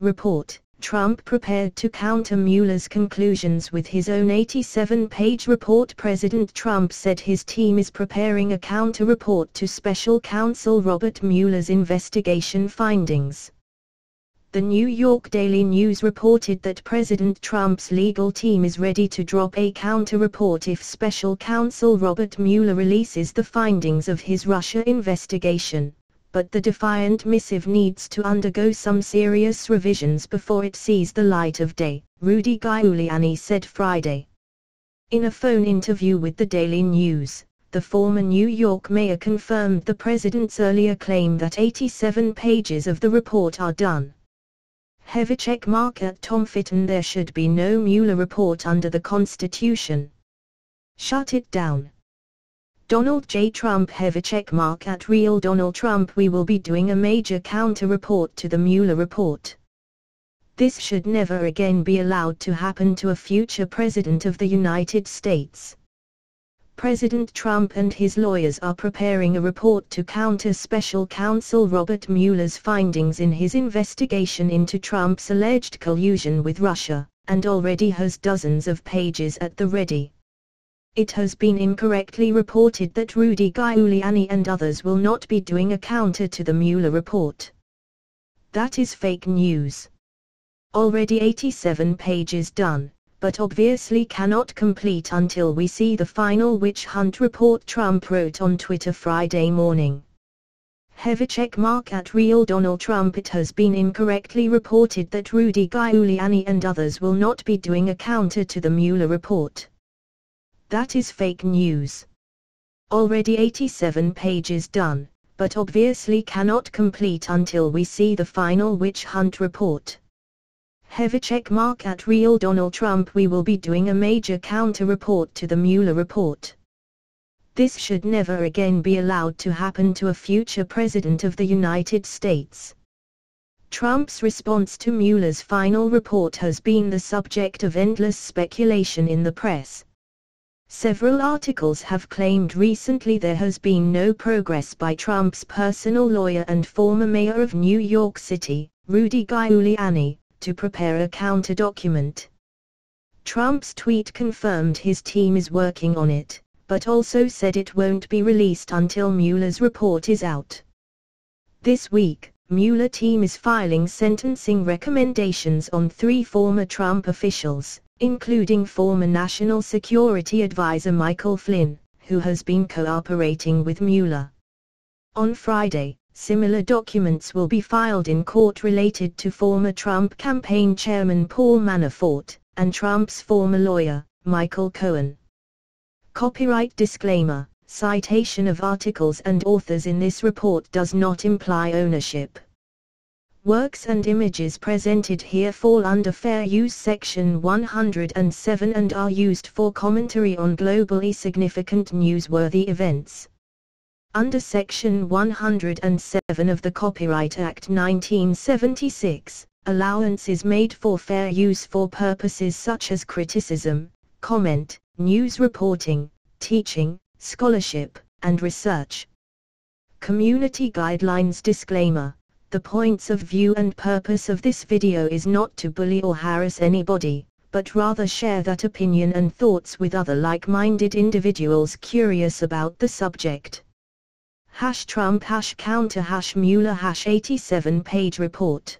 report, Trump prepared to counter Mueller's conclusions with his own 87-page report. President Trump said his team is preparing a counter-report to special counsel Robert Mueller's investigation findings. The New York Daily News reported that President Trump's legal team is ready to drop a counter-report if special counsel Robert Mueller releases the findings of his Russia investigation but the defiant missive needs to undergo some serious revisions before it sees the light of day, Rudy Giuliani said Friday. In a phone interview with the Daily News, the former New York mayor confirmed the president's earlier claim that 87 pages of the report are done. Heavy check mark at Tom Fitton there should be no Mueller report under the Constitution. Shut it down. Donald J. Trump heavy checkmark at real Donald Trump we will be doing a major counter-report to the Mueller report. This should never again be allowed to happen to a future President of the United States. President Trump and his lawyers are preparing a report to counter special counsel Robert Mueller's findings in his investigation into Trump's alleged collusion with Russia, and already has dozens of pages at the ready. It has been incorrectly reported that Rudy Giuliani and others will not be doing a counter to the Mueller report. That is fake news. Already 87 pages done, but obviously cannot complete until we see the final witch hunt report Trump wrote on Twitter Friday morning. Heavy check mark at real Donald Trump It has been incorrectly reported that Rudy Giuliani and others will not be doing a counter to the Mueller report. That is fake news. Already 87 pages done, but obviously cannot complete until we see the final witch hunt report. Heavy check mark at real Donald Trump we will be doing a major counter report to the Mueller report. This should never again be allowed to happen to a future President of the United States. Trump's response to Mueller's final report has been the subject of endless speculation in the press, Several articles have claimed recently there has been no progress by Trump's personal lawyer and former mayor of New York City, Rudy Giuliani, to prepare a counter document. Trump's tweet confirmed his team is working on it, but also said it won't be released until Mueller's report is out. This week, Mueller team is filing sentencing recommendations on three former Trump officials, including former National Security Advisor Michael Flynn, who has been cooperating with Mueller. On Friday, similar documents will be filed in court related to former Trump campaign chairman Paul Manafort, and Trump's former lawyer, Michael Cohen. Copyright disclaimer Citation of articles and authors in this report does not imply ownership. Works and images presented here fall under Fair Use Section 107 and are used for commentary on globally significant newsworthy events. Under Section 107 of the Copyright Act 1976, allowance is made for fair use for purposes such as criticism, comment, news reporting, teaching, scholarship, and research. Community Guidelines Disclaimer the points of view and purpose of this video is not to bully or harass anybody, but rather share that opinion and thoughts with other like-minded individuals curious about the subject. Hash Trump hash counter hash Mueller hash 87 page report